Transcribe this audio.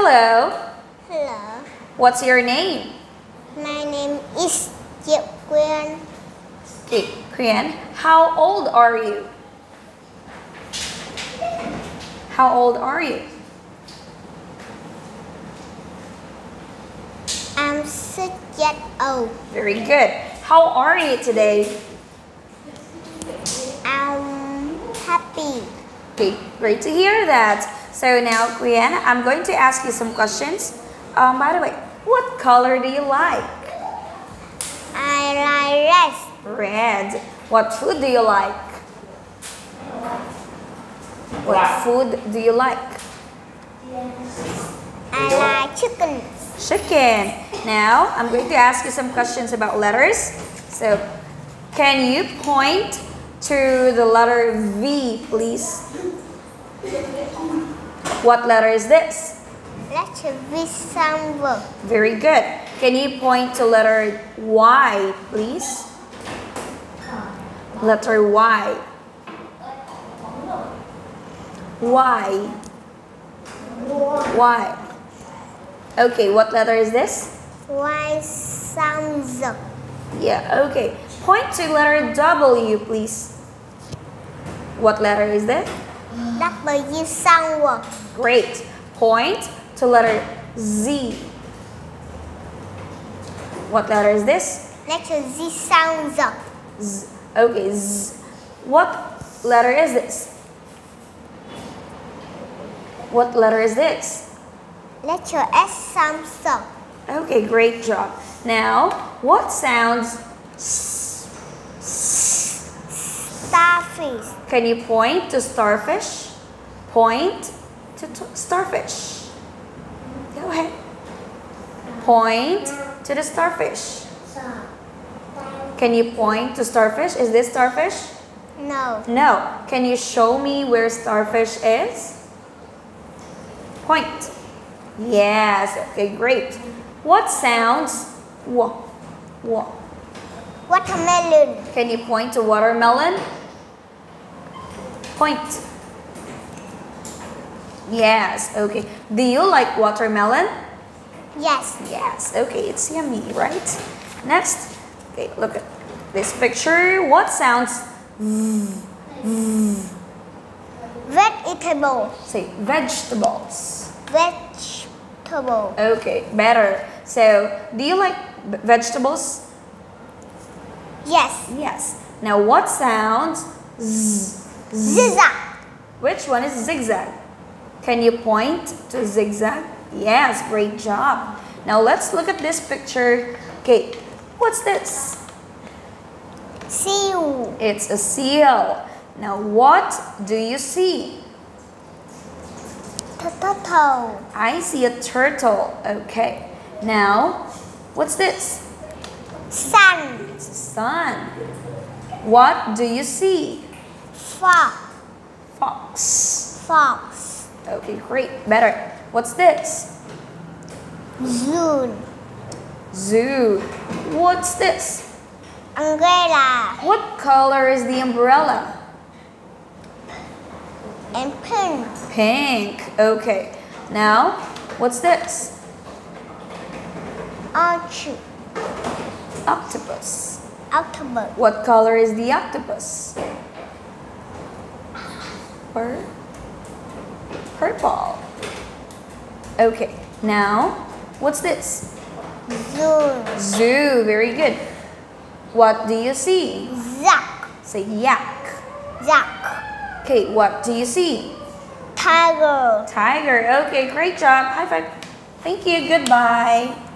Hello. Hello. What's your name? My name is Diệu Quyên. Okay, Krian. How old are you? How old are you? I'm six years old. Very good. How are you today? I'm happy. Okay, great to hear that. So now, Krian, I'm going to ask you some questions. Um, by the way, what color do you like? I like red. Red. What food do you like? What food do you like? I like chicken. Chicken. Now, I'm going to ask you some questions about letters. So, can you point to the letter V, please? What letter is this? Let's be. Very good. Can you point to letter Y, please? Letter Y. Y. Y. Okay, what letter is this? Why somewhere? Yeah, okay. Point to letter W, please. What letter is that? W somewhere. Great. Point to letter Z. What letter is this? Let's Z somewhere. Z. Okay, Z. What letter is this? What letter is this? Let's S somewhere. Okay, great job. Now, what sounds Starfish. Can you point to starfish? Point to starfish. Go ahead. Point to the starfish. Can you point to starfish? Is this starfish? No. No. Can you show me where starfish is? Point. Yes. Okay, great. What sounds? What? Wha? Watermelon. Can you point to watermelon? Point. Yes, okay. Do you like watermelon? Yes. Yes, okay, it's yummy, right? Next, okay, look at this picture. What sounds? Vegetable. Say vegetables. Vegetable. Okay, better. So, do you like vegetables? Yes. Yes. Now, what sounds? Z. Zigzag. Which one is zigzag? Can you point to zigzag? Yes, great job. Now let's look at this picture. Okay, what's this? Seal. It's a seal. Now what do you see? Turtle. I see a turtle. Okay. Now, what's this? Sun. It's a sun. What do you see? Fox. Fox. Fox. Okay, great. Better. What's this? Zoo. Zoo. What's this? Umbrella. What color is the umbrella? And pink. Pink. Okay. Now, what's this? Arch. Octopus. Octopus. What color is the octopus? Pur- purple. Okay. Now, what's this? Zoo. Zoo. Very good. What do you see? Duck. Say yak. Duck. Okay, what do you see? Tiger. Tiger. Okay, great job. High five. Thank you. Goodbye.